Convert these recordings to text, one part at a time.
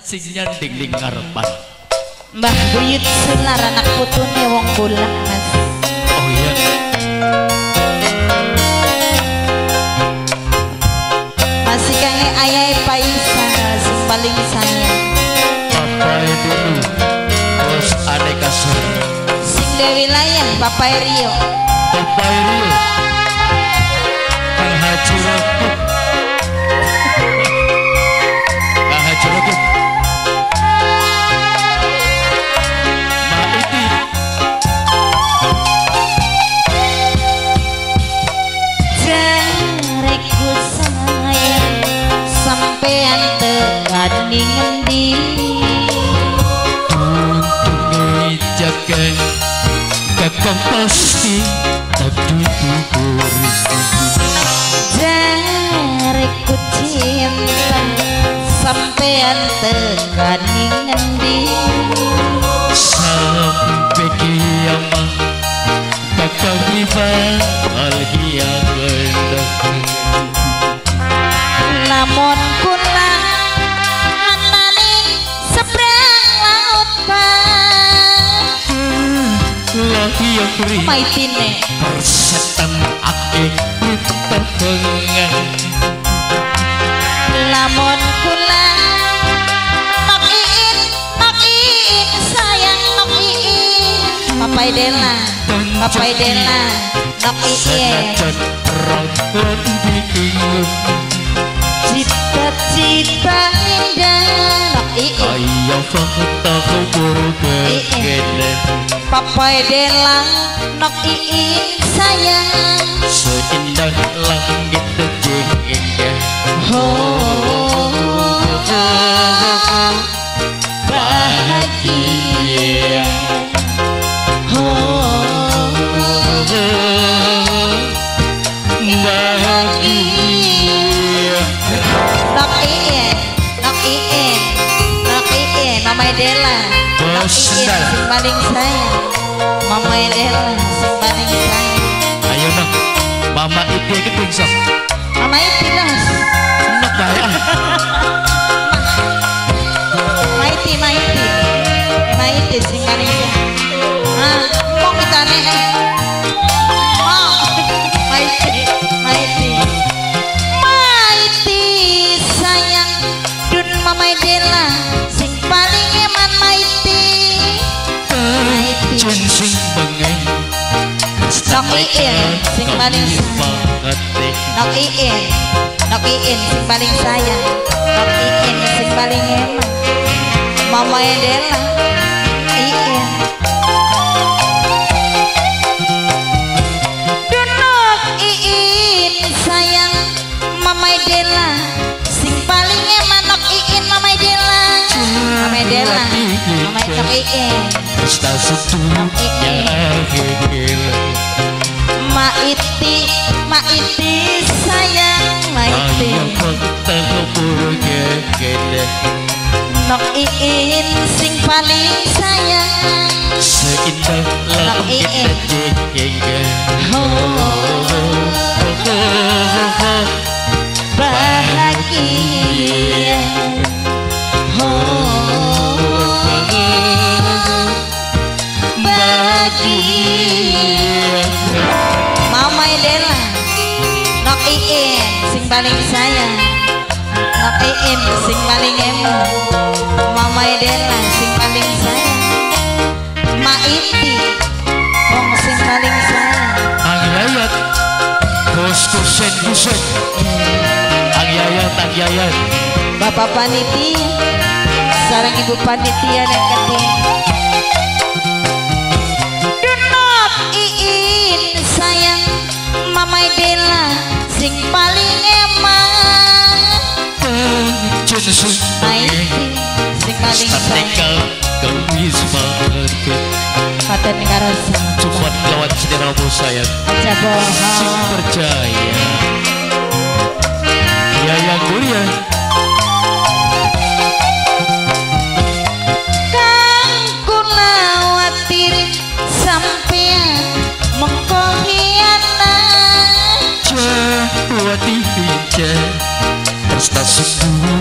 Sing nyanding ning ngarepan. Mbah Buyut Sular anak putune wong bulan Mas. Oh iya. Masih kange ayah Paisa sing paling sayang. Papa dulu. Terus aneka sari. Sing de wilayah Papa Rio. Papa Rio. Kang Haji Rakut. Tekan ning ngendi. Kakang pasti tak cinta sampean tekan Maitine persetan ake pengen Lamun kula Nok iin, nok iin sayang nok iin Papai Dela, Papai Dela Nok iin Cita-cita indah. Nok iin ayo fakta kubur kekene Papai Dela Nok iin sayang. Seindah langit jengenge Oh, Mama Dela. Nok Bos Iin sendal. sing paling sayang. Mama Dela paling sayang. ayo nak mama itu ke pingsok Mama itu lah. Nok Iin sing paling Nok Iin Nok Iin sing paling sayang. Nok Iin sing paling eman Mama Dela Iin Nok Iin sayang Mama Dela sing paling eman Nok Iin Mama Dela Mama Dela Mama Nok Iin Stasiun yang akhir Maiti, Maiti sayang Maiti Nok Iin sing paling sayang Seindah langit Iin. Oh, paling sayang Nok Iin sing paling emo Mama Dela sing paling sayang Ma Iti Wong sing paling sayang Ang yayat Bos kusen kusen Ang yayat ang yayat. Bapak panitia Sarang ibu panitia yang ketiga Dunok Iin sayang Mama Dela sing paling Paten ngarasa sayang Aja Sing bohong percaya Ya yang mulia Kang kula watir sampean mengko hianat Jawati hija Stasiun yang akhir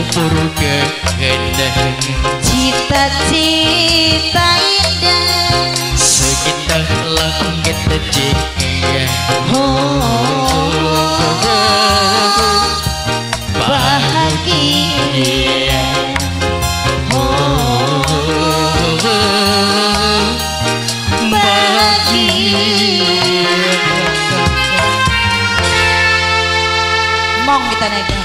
campur kehendak Cita-cita indah. Sekitar langit jika Oh. Bahagia. Oh. Bahagia. Mong kita naik